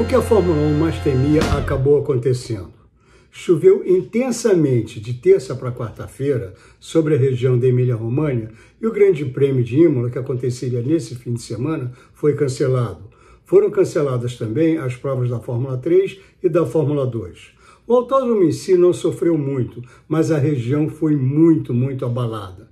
O que a Fórmula 1 mais temia acabou acontecendo. Choveu intensamente de terça para quarta-feira sobre a região da Emília-Românha e o Grande Prêmio de Imola, que aconteceria nesse fim de semana, foi cancelado. Foram canceladas também as provas da Fórmula 3 e da Fórmula 2. O autódromo em si não sofreu muito, mas a região foi muito, muito abalada.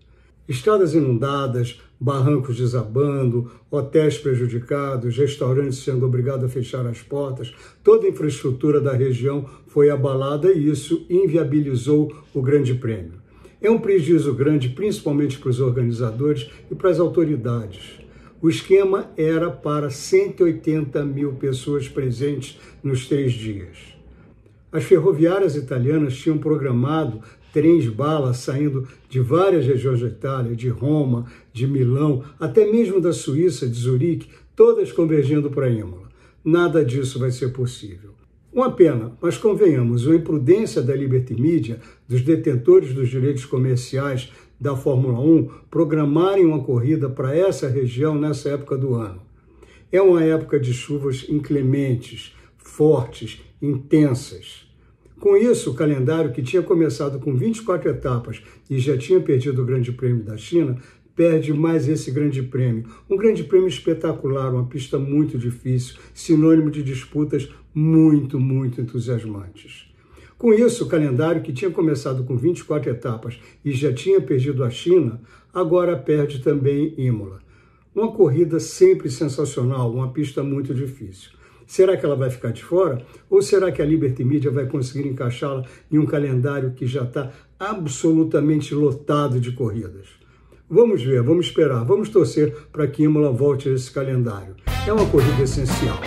Estradas inundadas, barrancos desabando, hotéis prejudicados, restaurantes sendo obrigados a fechar as portas, toda a infraestrutura da região foi abalada e isso inviabilizou o Grande Prêmio. É um prejuízo grande, principalmente para os organizadores e para as autoridades. O esquema era para 180 mil pessoas presentes nos três dias. As ferroviárias italianas tinham programado trens bala saindo de várias regiões da Itália, de Roma, de Milão, até mesmo da Suíça, de Zurique, todas convergindo para Imola. Nada disso vai ser possível. Uma pena, mas convenhamos, a imprudência da Liberty Media, dos detentores dos direitos comerciais da Fórmula 1, programarem uma corrida para essa região nessa época do ano. É uma época de chuvas inclementes, fortes, intensas. Com isso, o calendário, que tinha começado com 24 etapas e já tinha perdido o Grande Prêmio da China, perde mais esse Grande Prêmio. Um Grande Prêmio espetacular, uma pista muito difícil, sinônimo de disputas muito, muito entusiasmantes. Com isso, o calendário, que tinha começado com 24 etapas e já tinha perdido a China, agora perde também Imola. Uma corrida sempre sensacional, uma pista muito difícil. Será que ela vai ficar de fora? Ou será que a Liberty Media vai conseguir encaixá-la em um calendário que já está absolutamente lotado de corridas? Vamos ver, vamos esperar, vamos torcer para que Imola volte a esse calendário. É uma corrida essencial.